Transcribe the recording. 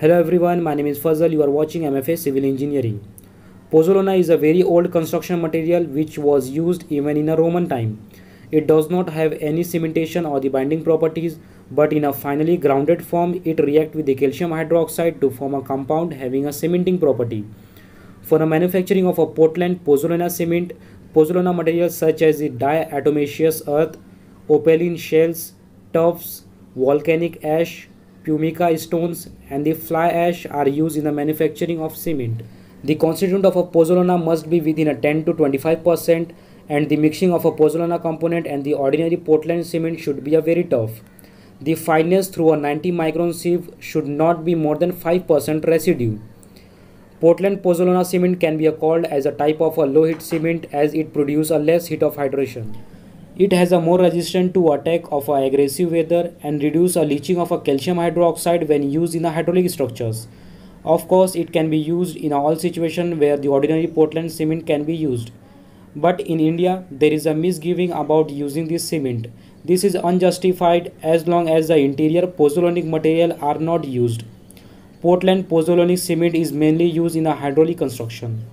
Hello everyone, my name is Fazal. You are watching MFA Civil Engineering. Pozzolana is a very old construction material which was used even in a Roman time. It does not have any cementation or the binding properties, but in a finely grounded form, it reacts with the calcium hydroxide to form a compound having a cementing property. For the manufacturing of a Portland pozzolana cement, pozzolana materials such as the diatomaceous earth, opaline shells, tuffs, volcanic ash, pumice stones and the fly ash are used in the manufacturing of cement. The constituent of a pozzolana must be within a 10 to 25% and the mixing of a pozzolana component and the ordinary Portland cement should be a very tough. The fineness through a 90 micron sieve should not be more than 5% residue. Portland pozzolana cement can be called as a type of a low heat cement as it produces a less heat of hydration. It has a more resistant to attack of a aggressive weather and reduce a leaching of a calcium hydroxide when used in the hydraulic structures. Of course, it can be used in all situations where the ordinary Portland cement can be used. But in India, there is a misgiving about using this cement. This is unjustified as long as the interior pozzolanic material are not used. Portland pozzolanic cement is mainly used in a hydraulic construction.